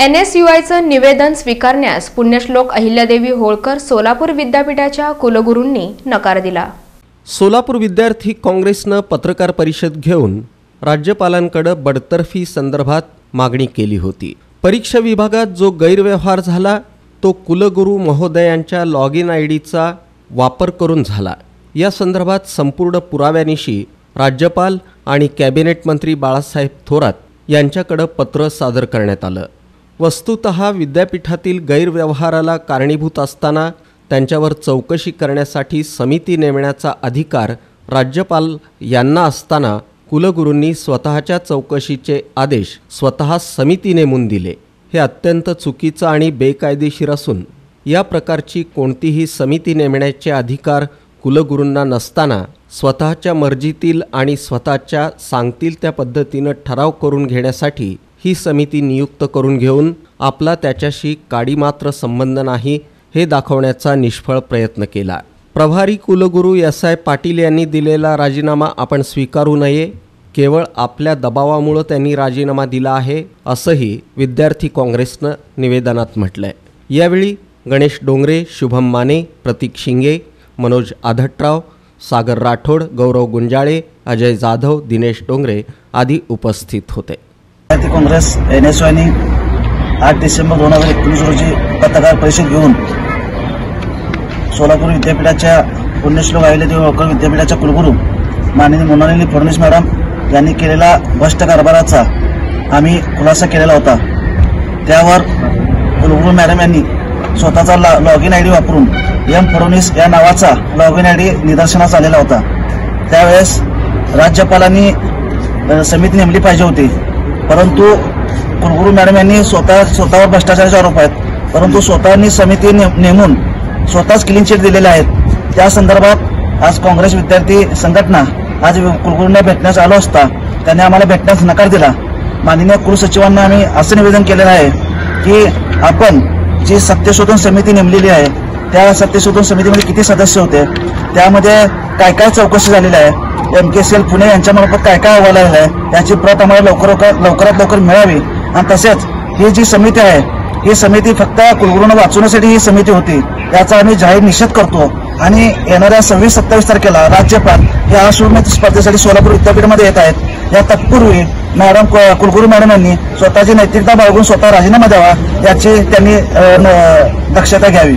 N S U आयचं निवेदन स्वीकारण्यास पुण्यश्लोक अहिल्यादेवी होळकर सोलापूर विद्यापीठाच्या कुलगुरूंनी नकार दिला. सोलापूर विद्यार्थी काँग्रेसनं पत्रकार परिषद घेऊन राज्यपालांकडे बडतर्फी संदर्भात मागणी केली होती. परीक्षा विभागात जो गैरव्यवहार झाला तो कुलगुरू महोदयांच्या लॉग इन आय डीचा वापर करून झाला. या संदर्भात संपूर्ण पुराव्यानिशी राज्यपाल आणि कॅबिनेट मंत्री बाळासाहेब थोरात यांच्याकडं पत्र सादर करण्यात आलं. वस्तुत विद्यापीठातील गैरव्यवहाराला कारणीभूत असताना त्यांच्यावर चौकशी करण्यासाठी समिती नेमण्याचा अधिकार राज्यपाल यांना असताना कुलगुरूंनी स्वतःच्या चौकशीचे आदेश स्वतः समिती नेमून दिले. हे अत्यंत चुकीचं आणि बेकायदेशीर असून या प्रकारची कोणतीही समिती नेमण्याचे अधिकार कुलगुरूंना नसताना स्वतःच्या मर्जीतील आणि स्वतःच्या सांगतील त्या पद्धतीनं ठराव करून घेण्यासाठी ही समिती नियुक्त करून घेऊन आपला त्याच्याशी काडीमात्र संबंध नाही हे दाखवण्याचा निष्फळ प्रयत्न केला. प्रभारी कुलगुरू एस आय पाटील यांनी दिलेला राजीनामा आपण स्वीकारू नये केवळ आपल्या दबावामुळं त्यांनी राजीनामा दिला आहे असंही विद्यार्थी काँग्रेसनं निवेदनात म्हटलंय. यावेळी गणेश डोंगरे शुभम माने प्रतीक शिंगे मनोज आधटराव सागर राठोड गौरव गुंजाळे अजय जाधव दिनेश डोंगरे आदी उपस्थित होते. विद्यार्थी काँग्रेस एन एस आयनी आठ डिसेंबर दोन हजार एकोणीस रोजी पत्रकार परिषद घेऊन सोलापूर विद्यापीठाच्या पुण्यश्लोक अहिल्यादेवी होळकर विद्यापीठाच्या कुलगुरू माननीय मोनालिनी फडणवीस मॅडम यांनी केलेला भ्रष्ट कारभाराचा आम्ही खुलासा केलेला होता. त्यावर कुलगुरू मॅडम यांनी स्वतःचा लॉग इन आय डी वापरून एम फडणवीस या नावाचा लॉग इन आय डी निदर्शनास आलेला होता. त्यावेळेस राज्यपालांनी समिती नेमली पाहिजे होती. परंतु कुलगुरू मॅडम यांनी स्वतः स्वतःवर भ्रष्टाचाराचे आरोप आहेत. परंतु स्वतःनी समिती ने- नेमून स्वतःच क्लीन चिट दिलेले आहेत. त्या संदर्भात आज काँग्रेस विद्यार्थी संघटना आज कुलगुरूंना भेटण्यास आलो असता त्यांनी आम्हाला भेटण्यास नकार दिला. माननीय कुलसचिवांना आम्ही असं निवेदन केलेलं आहे की आपण जी सत्यशोधन समिती नेमलेली आहे त्या सत्यशोधन समितीमध्ये किती सदस्य होते त्यामध्ये काय काय चौकशी झालेली आहे M K C L Pune यांच्यामार्फत काय काय अहवाल आला आहे याची प्रत आम्हाला लवकर लवकर- लवकरात लवकर मिळावी. आणि तसेच ही जी समिती आहे ही समिती फक्त कुलगुरूंना वाचवण्यासाठी ही समिती होती याचा आम्ही जाहीर निषेध करतो. आणि येणाऱ्या सव्वीस सत्तावीस तारखेला राज्यपाल या अश्वमेध स्पर्धेसाठी सोलापूर विद्यापीठामध्ये येत आहेत. या तत्पूर्वी मॅडम कुलगुरू मॅडम यांनी स्वतःची नैतिकता बाळगून स्वतः राजीनामा द्यावा याची त्यांनी न- दक्षता घ्यावी.